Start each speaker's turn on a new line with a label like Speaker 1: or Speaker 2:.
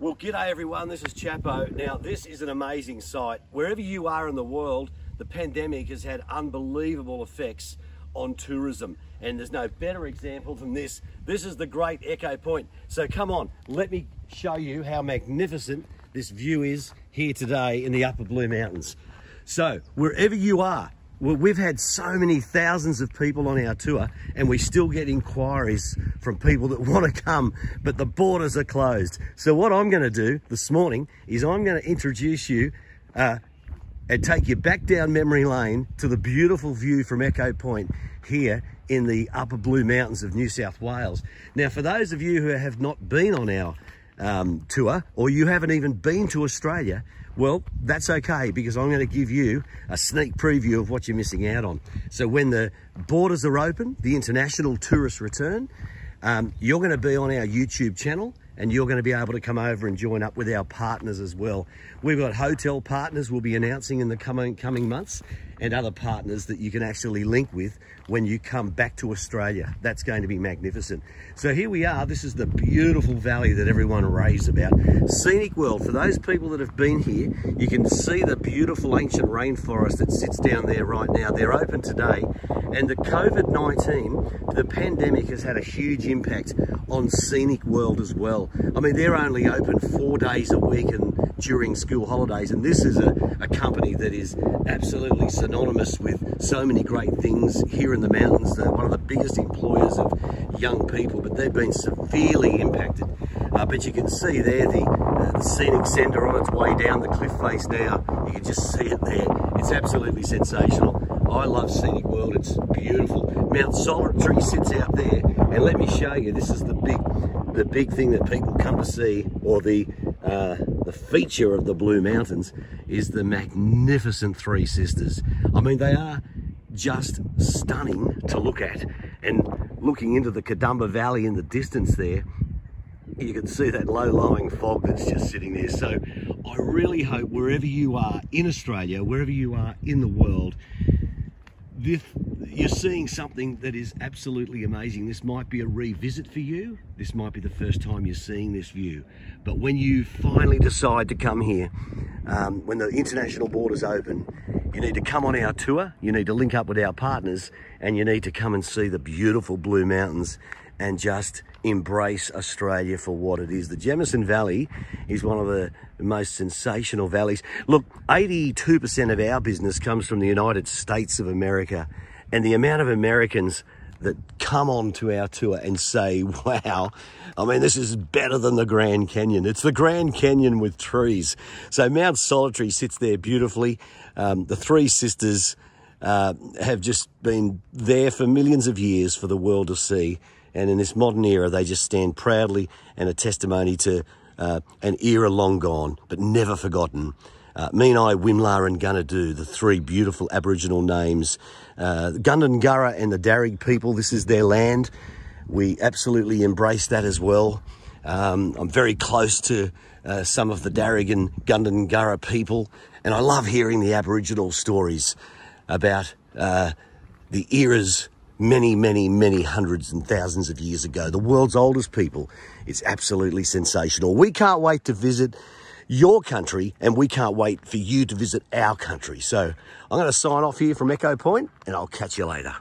Speaker 1: Well, g'day everyone, this is Chapo. Now, this is an amazing site. Wherever you are in the world, the pandemic has had unbelievable effects on tourism. And there's no better example than this. This is the great Echo Point. So come on, let me show you how magnificent this view is here today in the Upper Blue Mountains. So wherever you are, we've had so many thousands of people on our tour and we still get inquiries from people that want to come, but the borders are closed. So what I'm going to do this morning is I'm going to introduce you uh, and take you back down memory lane to the beautiful view from Echo Point here in the upper Blue Mountains of New South Wales. Now, for those of you who have not been on our um, tour or you haven't even been to Australia, well, that's okay because I'm going to give you a sneak preview of what you're missing out on. So when the borders are open, the international tourists return, um, you're going to be on our YouTube channel and you're going to be able to come over and join up with our partners as well. We've got hotel partners we'll be announcing in the coming, coming months and other partners that you can actually link with when you come back to Australia. That's going to be magnificent. So here we are. This is the beautiful valley that everyone raves about. Scenic World. For those people that have been here, you can see the beautiful ancient rainforest that sits down there right now. They're open today. And the COVID-19, the pandemic has had a huge impact on Scenic World as well. I mean, they're only open four days a week and during school holidays. And this is a, a company that is absolutely synonymous with so many great things here in the mountains. They're one of the biggest employers of young people, but they've been severely impacted. Uh, but you can see there the, uh, the scenic centre on its way down the cliff face now. You can just see it there. It's absolutely sensational. I love Scenic World, it's beautiful. Mount Solitary sits out there, and let me show you, this is the big the big thing that people come to see, or the uh, the feature of the Blue Mountains, is the magnificent Three Sisters. I mean, they are just stunning to look at. And looking into the Kadumba Valley in the distance there, you can see that low-lying fog that's just sitting there. So I really hope wherever you are in Australia, wherever you are in the world, this, you're seeing something that is absolutely amazing. This might be a revisit for you. This might be the first time you're seeing this view. But when you finally decide to come here, um, when the international borders open, you need to come on our tour, you need to link up with our partners, and you need to come and see the beautiful Blue Mountains and just embrace Australia for what it is. The Jamison Valley is one of the most sensational valleys. Look, 82% of our business comes from the United States of America, and the amount of Americans that come on to our tour and say, wow, I mean, this is better than the Grand Canyon. It's the Grand Canyon with trees. So Mount Solitary sits there beautifully. Um, the Three Sisters uh, have just been there for millions of years for the world to see. And in this modern era, they just stand proudly and a testimony to uh, an era long gone, but never forgotten. Uh, me and I, Wimlah and Gunnedoo, the three beautiful Aboriginal names. Uh, Gundungurra and the Darug people, this is their land. We absolutely embrace that as well. Um, I'm very close to uh, some of the Darug and Gundungurra people, and I love hearing the Aboriginal stories about uh, the eras many, many, many hundreds and thousands of years ago. The world's oldest people. It's absolutely sensational. We can't wait to visit your country and we can't wait for you to visit our country. So I'm going to sign off here from Echo Point and I'll catch you later.